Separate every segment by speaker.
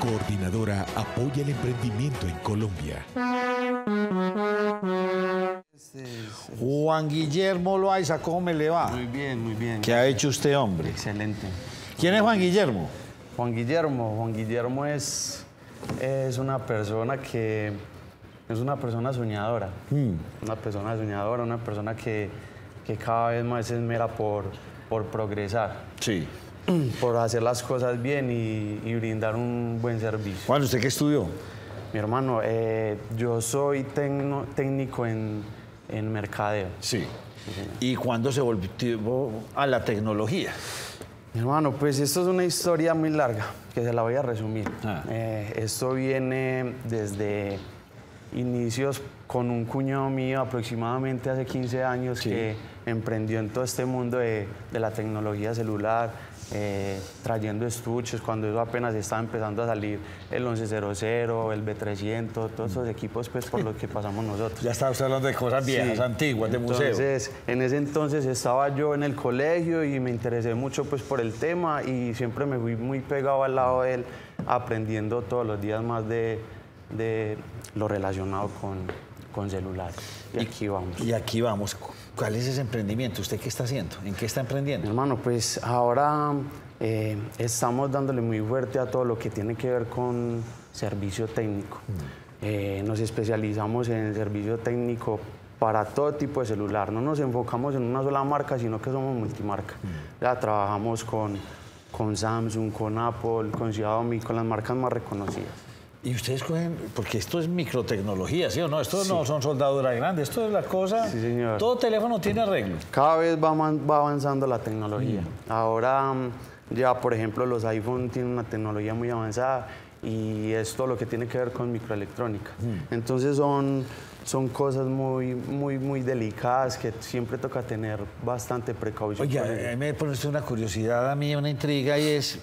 Speaker 1: Coordinadora apoya el emprendimiento en Colombia.
Speaker 2: Juan Guillermo Loaiza, ¿cómo me le va?
Speaker 3: Muy bien, muy bien.
Speaker 2: ¿Qué ha hecho usted, hombre?
Speaker 3: Excelente.
Speaker 2: ¿Quién es Juan Guillermo?
Speaker 3: Juan Guillermo, Juan Guillermo es, es una persona que es una persona soñadora. Una persona soñadora, una persona que, que cada vez más se esmera por, por progresar,
Speaker 2: Sí.
Speaker 3: por hacer las cosas bien y, y brindar un buen servicio.
Speaker 2: Juan, ¿usted qué estudió?
Speaker 3: Mi hermano, eh, yo soy tecno- técnico en, en mercadeo.
Speaker 2: Sí. ¿Y cuándo se volvió a la tecnología?
Speaker 3: Mi hermano, pues esto es una historia muy larga, que se la voy a resumir.
Speaker 2: Ah.
Speaker 3: Eh, esto viene desde inicios con un cuñado mío aproximadamente hace 15 años
Speaker 2: Sí.
Speaker 3: que emprendió en todo este mundo de, de la tecnología celular, eh, trayendo estuches, cuando eso apenas estaba empezando a salir el 1100, el B300, todos esos equipos pues por los que pasamos nosotros.
Speaker 2: Ya usted hablando de cosas viejas,
Speaker 3: Sí.
Speaker 2: antiguas, de museo.
Speaker 3: Entonces, en ese entonces estaba yo en el colegio y me interesé mucho pues por el tema y siempre me fui muy pegado al lado de él, aprendiendo todos los días más de, de lo relacionado con, con celulares. Y aquí vamos.
Speaker 2: Y aquí vamos. ¿Cuál es ese emprendimiento? ¿Usted qué está haciendo? ¿En qué está emprendiendo?
Speaker 3: Hermano, pues ahora eh, estamos dándole muy fuerte a todo lo que tiene que ver con servicio técnico. Eh, nos especializamos en el servicio técnico para todo tipo de celular. No nos enfocamos en una sola marca, sino que somos multimarca. Ya trabajamos con, con Samsung, con Apple, con Xiaomi, con las marcas más reconocidas.
Speaker 2: Y ustedes cogen, porque esto es microtecnología, ¿sí o no? Esto no son soldaduras grandes, esto es la cosa.
Speaker 3: Sí, señor.
Speaker 2: Todo teléfono tiene arreglo.
Speaker 3: Cada vez va, avanzando la tecnología. Ahora mm, ya, por ejemplo, los iPhone tienen una tecnología muy avanzada y es todo lo que tiene que ver con microelectrónica. Entonces son, son cosas muy, muy, muy delicadas que siempre toca tener bastante precaución.
Speaker 2: Oye, me pone una curiosidad, a mí una intriga y es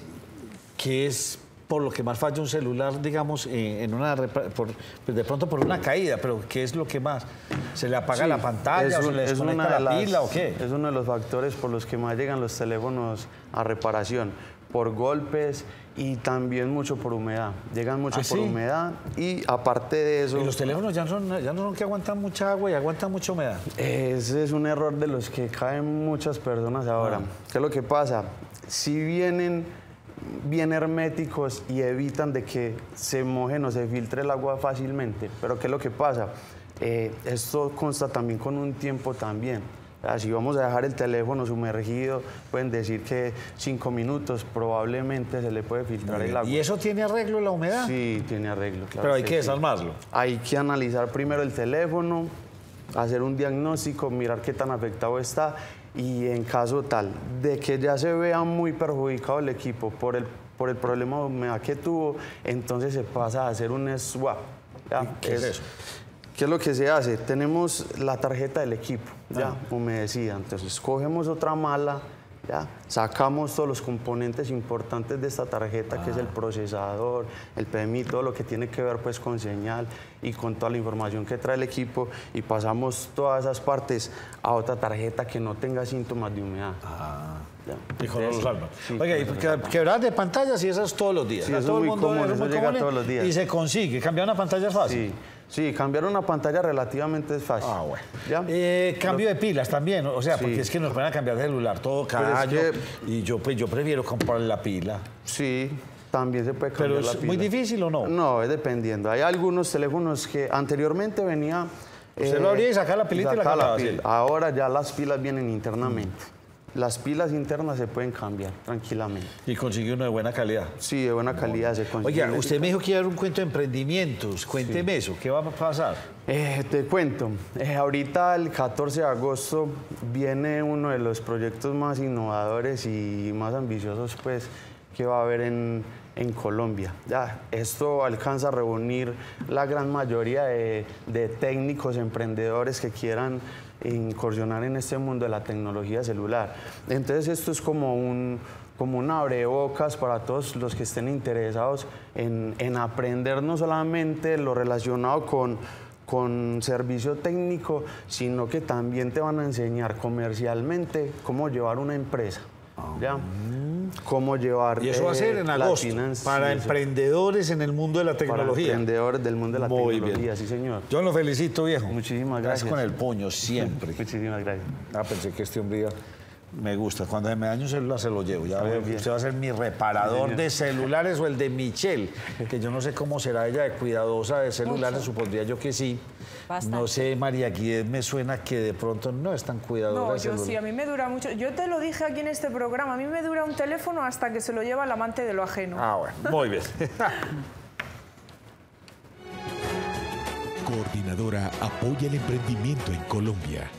Speaker 2: que es por lo que más falla un celular, digamos, eh, en una por- de pronto por una caída, pero ¿qué es lo que más? ¿Se le apaga
Speaker 3: Sí,
Speaker 2: la pantalla
Speaker 3: es
Speaker 2: o se le
Speaker 3: es
Speaker 2: desconecta la
Speaker 3: las-
Speaker 2: pila o qué?
Speaker 3: Es uno de los factores por los que más llegan los teléfonos a reparación, por golpes y también mucho por humedad. Llegan mucho
Speaker 2: ¿Ah,
Speaker 3: por
Speaker 2: sí?
Speaker 3: humedad y aparte de eso...
Speaker 2: Y los teléfonos ya, son, ya no son que aguantan mucha agua y aguantan mucha humedad.
Speaker 3: Ese es un error de los que caen muchas personas ahora. ¿Qué es lo que pasa? Si vienen bien herméticos y evitan de que se mojen o se filtre el agua fácilmente, pero ¿qué es lo que pasa? Eh, esto consta también con un tiempo también. Si vamos a dejar el teléfono sumergido, pueden decir que cinco minutos probablemente se le puede filtrar el agua.
Speaker 2: ¿Y eso tiene arreglo la humedad?
Speaker 3: Sí, tiene arreglo. claro
Speaker 2: pero hay que desarmarlo.
Speaker 3: Hay que analizar primero el teléfono, hacer un diagnóstico, mirar qué tan afectado está y en caso tal de que ya se vea muy perjudicado el equipo por el, por el problema de humedad que tuvo, entonces se pasa a hacer un swap. ¿ya?
Speaker 2: ¿Qué es eso?
Speaker 3: ¿Qué es lo que se hace? Tenemos la tarjeta del equipo, ya,
Speaker 2: Ah.
Speaker 3: humedecida. Entonces, cogemos otra mala, ya, sacamos todos los componentes importantes de esta tarjeta, que es
Speaker 2: Ah.
Speaker 3: el procesador, el PMI, todo lo que tiene que ver pues con señal y con toda la información que trae el equipo y pasamos todas esas partes a otra tarjeta que no tenga síntomas de humedad. Ya.
Speaker 2: Y con los salva.
Speaker 3: Sí,
Speaker 2: Oiga, y
Speaker 3: con
Speaker 2: que- quebrar de pantallas y esas todos los días.
Speaker 3: Sí, eso
Speaker 2: todo
Speaker 3: es
Speaker 2: el
Speaker 3: muy
Speaker 2: mundo
Speaker 3: común,
Speaker 2: es
Speaker 3: eso
Speaker 2: muy
Speaker 3: llega
Speaker 2: común
Speaker 3: todos los días.
Speaker 2: Y se consigue. Cambiar una pantalla es fácil.
Speaker 3: Sí, sí, cambiar una pantalla relativamente es fácil.
Speaker 2: Ah, bueno.
Speaker 3: ¿Ya?
Speaker 2: Eh, cambio de pilas también, o sea, porque es que nos van a cambiar de celular todo cada
Speaker 3: es
Speaker 2: año. Y yo, pues, yo prefiero comprar la pila.
Speaker 3: Sí, también se puede cambiar
Speaker 2: Pero
Speaker 3: la
Speaker 2: es
Speaker 3: pila.
Speaker 2: muy difícil o no.
Speaker 3: No, es dependiendo. Hay algunos teléfonos que anteriormente venía... eh,
Speaker 2: Usted lo abría y sacaba la pilita y la cambiaba,
Speaker 3: pila. Ahora ya las pilas vienen internamente. Las pilas internas se pueden cambiar tranquilamente.
Speaker 2: Y consigue uno de buena calidad.
Speaker 3: Sí, de buena calidad se consigue.
Speaker 2: Oiga, usted me dijo que iba a dar un cuento de emprendimientos. Cuénteme eso. ¿Qué va a pasar?
Speaker 3: Eh, te cuento, eh, ahorita el 14 de agosto viene uno de los proyectos más innovadores y más ambiciosos pues, que va a haber en, en Colombia. Ya, esto alcanza a reunir la gran mayoría de, de técnicos, emprendedores que quieran incursionar en este mundo de la tecnología celular. Entonces esto es como un, como un abrebocas para todos los que estén interesados en, en aprender no solamente lo relacionado con, con servicio técnico, sino que también te van a enseñar comercialmente cómo llevar una empresa. ¿ya? Cómo llevar
Speaker 2: Y eso va a ser
Speaker 3: eh,
Speaker 2: en agosto, para
Speaker 3: sí,
Speaker 2: emprendedores en el mundo de la
Speaker 3: Para
Speaker 2: tecnología.
Speaker 3: emprendedores del mundo de la
Speaker 2: Muy
Speaker 3: tecnología,
Speaker 2: bien.
Speaker 3: sí señor.
Speaker 2: Yo lo felicito, viejo.
Speaker 3: Muchísimas
Speaker 2: Gracias
Speaker 3: gracias.
Speaker 2: con el puño, siempre.
Speaker 3: Muchísimas gracias.
Speaker 2: Ah, pensé que este hombre iba- me gusta. Cuando se me dañe un celular se lo llevo. Ya
Speaker 3: bien.
Speaker 2: usted va a ser mi reparador de celulares o el de Michelle, que yo no sé cómo será ella de cuidadosa de celulares, supondría yo que sí.
Speaker 4: Bastante.
Speaker 2: No sé, María Guidet me suena que de pronto no es tan cuidadora
Speaker 5: No, yo sí, a mí me dura mucho. Yo te lo dije aquí en este programa, a mí me dura un teléfono hasta que se lo lleva el amante de lo ajeno.
Speaker 2: Ah, bueno, muy bien.
Speaker 1: Coordinadora apoya el emprendimiento en Colombia.